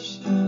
question.